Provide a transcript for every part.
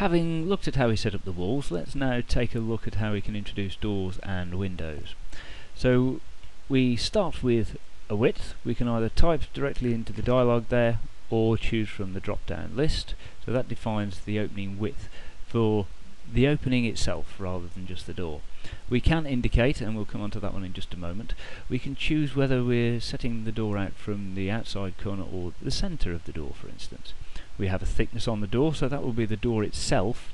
Having looked at how we set up the walls, let's now take a look at how we can introduce doors and windows. So we start with a width. We can either type directly into the dialog there or choose from the drop down list. So that defines the opening width for the opening itself rather than just the door. We can indicate, and we'll come on to that one in just a moment, we can choose whether we're setting the door out from the outside corner or the centre of the door for instance. We have a thickness on the door, so that will be the door itself.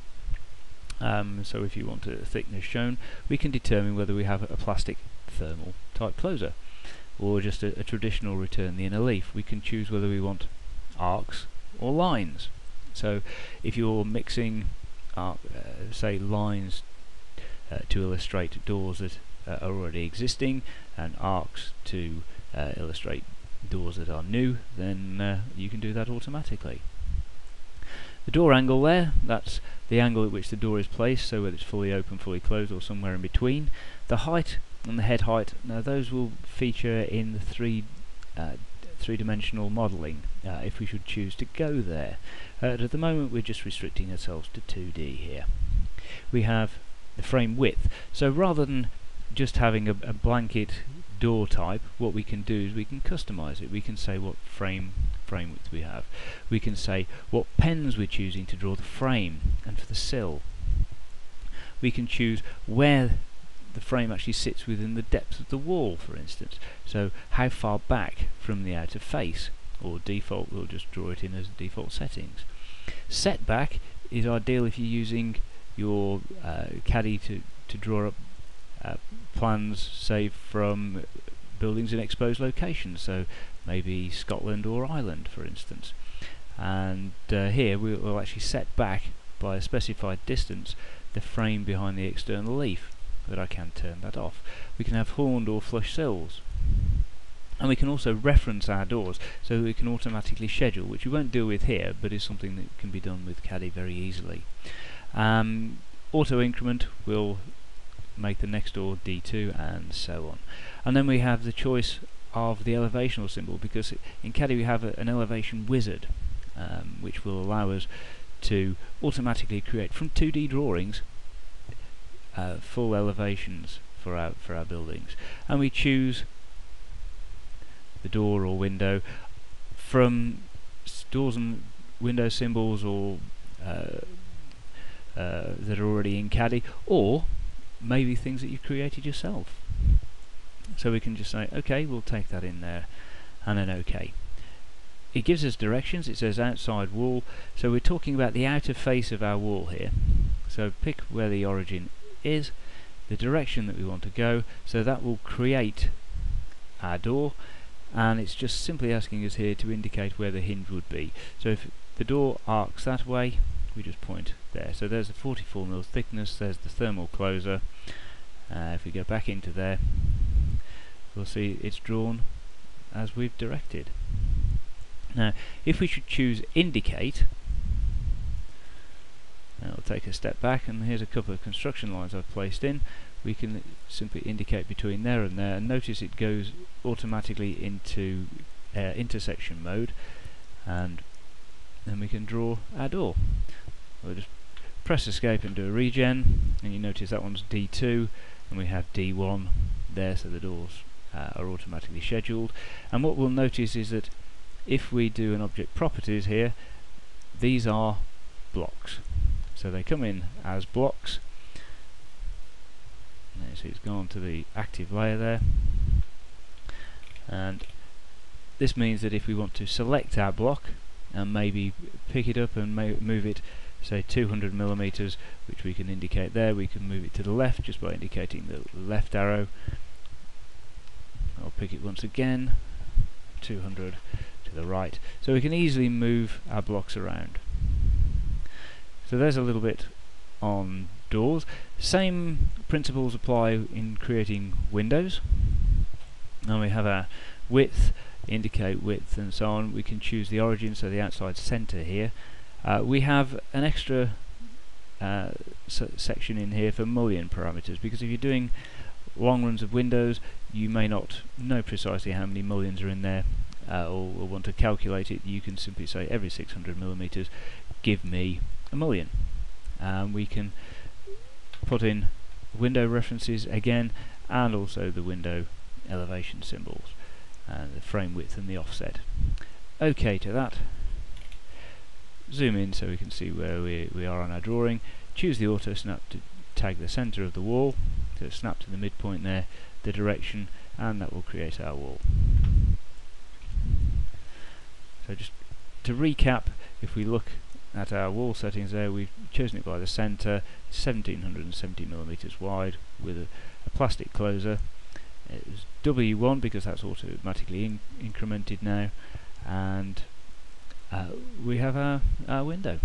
Um, so if you want a thickness shown, we can determine whether we have a plastic thermal type closer or just a, a traditional return the inner leaf. We can choose whether we want arcs or lines. So if you're mixing uh, say lines uh, to illustrate doors that uh, are already existing and arcs to illustrate doors that are new then you can do that automatically. The door angle there, that's the angle at which the door is placed, so whether it's fully open, fully closed or somewhere in between. The height and the head height, now those will feature in the three uh, three-dimensional modelling uh, if we should choose to go there. Uh, at the moment we're just restricting ourselves to 2D here. We have the frame width, so rather than just having a, a blanket door type, what we can do is we can customize it. We can say what frame frame width we have. We can say what pens we're choosing to draw the frame and for the sill. We can choose where the frame actually sits within the depth of the wall, for instance. So how far back from the outer face, or default, we'll just draw it in as default settings. Setback is ideal if you're using your uh, Caddie to, to draw up uh, plans, say, from buildings in exposed locations, so maybe Scotland or Ireland, for instance. And uh, here we will actually set back by a specified distance the frame behind the external leaf but I can turn that off. We can have horned or flush sills. And we can also reference our doors so we can automatically schedule, which we won't deal with here, but is something that can be done with Caddie very easily. Um, auto increment will make the next door D2 and so on. And then we have the choice of the elevational symbol because in Caddie we have a, an elevation wizard um, which will allow us to automatically create from 2D drawings uh, full elevations for our for our buildings, and we choose the door or window from doors and window symbols or uh, uh, that are already in Caddie or maybe things that you've created yourself. So we can just say, okay, we'll take that in there, and then okay. It gives us directions, it says outside wall, so we're talking about the outer face of our wall here. So pick where the origin is, the direction that we want to go, so that will create our door and it's just simply asking us here to indicate where the hinge would be. So if the door arcs that way, we just point there. So there's the 44 mil thickness, there's the thermal closer. Uh, if we go back into there, we'll see it's drawn as we've directed. Now, if we should choose indicate, we'll take a step back and here's a couple of construction lines I've placed in. We can simply indicate between there and there and notice it goes automatically into uh, intersection mode and then we can draw our door. We'll just press escape and do a regen and you notice that one's D2 and we have D1 there so the doors uh, are automatically scheduled and what we'll notice is that if we do an object properties here these are blocks so they come in as blocks. So it's gone to the active layer there. And this means that if we want to select our block and maybe pick it up and move it say 200 millimeters which we can indicate there we can move it to the left just by indicating the left arrow I'll pick it once again 200 to the right so we can easily move our blocks around so there's a little bit on doors. Same principles apply in creating windows. Now we have our width, indicate width and so on. We can choose the origin, so the outside center here. Uh, we have an extra uh, section in here for mullion parameters because if you're doing long runs of windows you may not know precisely how many mullions are in there uh, or, or, want to calculate it you can simply say every 600 millimeters give me a mullion. and um, we can put in window references again and also the window elevation symbols and the frame width and the offset. OK to that. Zoom in so we can see where we, we are on our drawing. Choose the auto snap to tag the center of the wall, so snap to the midpoint there, the direction, and that will create our wall. So just to recap, if we look at our wall settings there, we've chosen it by the center, 1770 millimeters wide with a, a plastic closer. It was W1 because that's automatically in incremented now, and uh, we have our, our window.